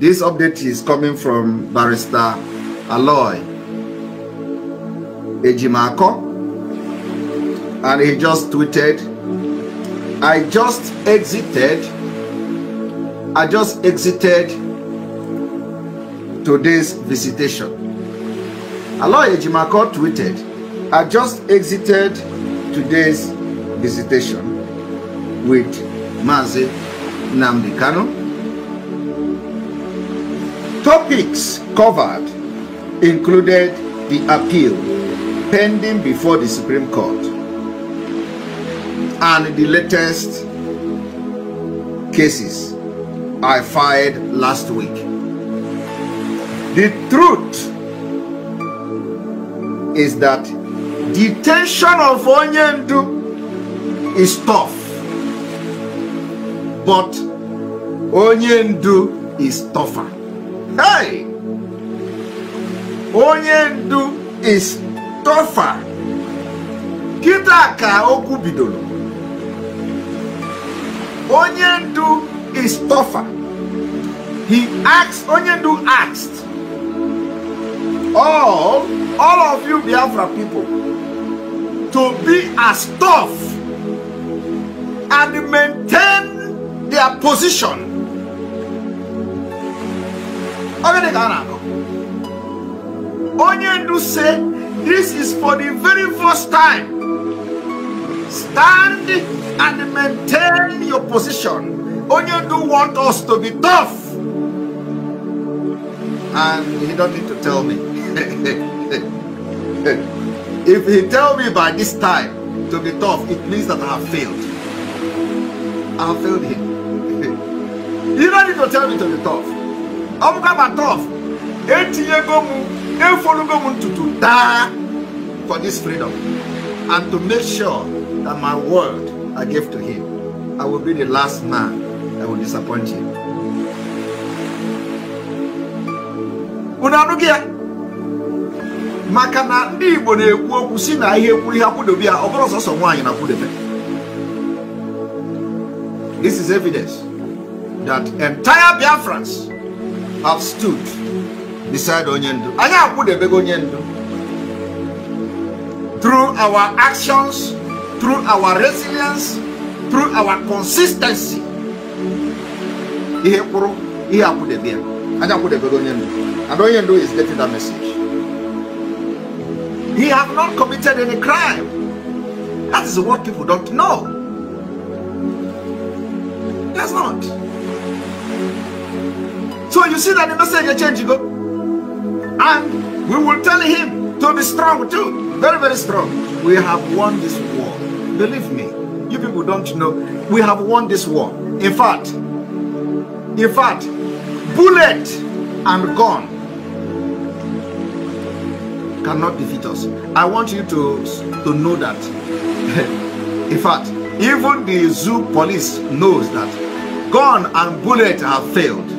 This update is coming from Barrister Aloy Ejimako. And he just tweeted, I just exited, I just exited today's visitation. Aloy Ejimako tweeted, I just exited today's visitation with Mazi Namdi. Topics covered included the appeal pending before the Supreme Court and the latest cases I filed last week. The truth is that detention of Onyendu is tough, but Onyendu is tougher. Hey! Onyendu is tougher. Kita ka okwu bidoro. Onyendu is tougher. He asked, Onyendu asked all, all of you Biafra people to be as tough and maintain their position. Onye ka a na-akọ? Onyendu say this is for the very first time. Stand and maintain your position. Onyendu want us to be tough. And he don't need to tell me. if he tell me by this time to be tough, it means that I have failed. I have failed him. you don't need to tell me to be tough. Be tough. Etinyego mu, efolugo mu ntutu daa for this freedom. And to make sure that my word I gave to him, I will be the last man that will disappoint him. Unu anụghị ya? maka na ndị Igbo na-ekwu okwu si na ihe kwuru ihe akwụdobe ya ọ bụrụ sọsọ nwaanyị na akwụdobe this is evidence that entire Biafrans have stood beside onye ndu anyị akwụdebego onye ndu through our actions through our resilience through our consistency ihe kwuru ihe akwụdebe ya anyị akwụdebego onye ndu and onye ndu is getting that message He have not committed any crime. That is what people don't know. That's not. So you see that the message change, you go. And we will tell him to be strong too. Very, very strong. We have won this war. Believe me. You people don't know. We have won this war. In fact, in fact, bullet and gun cannot defeat us. I want you to, to know that. In fact, even the zoo police knows that gun and bullet have failed.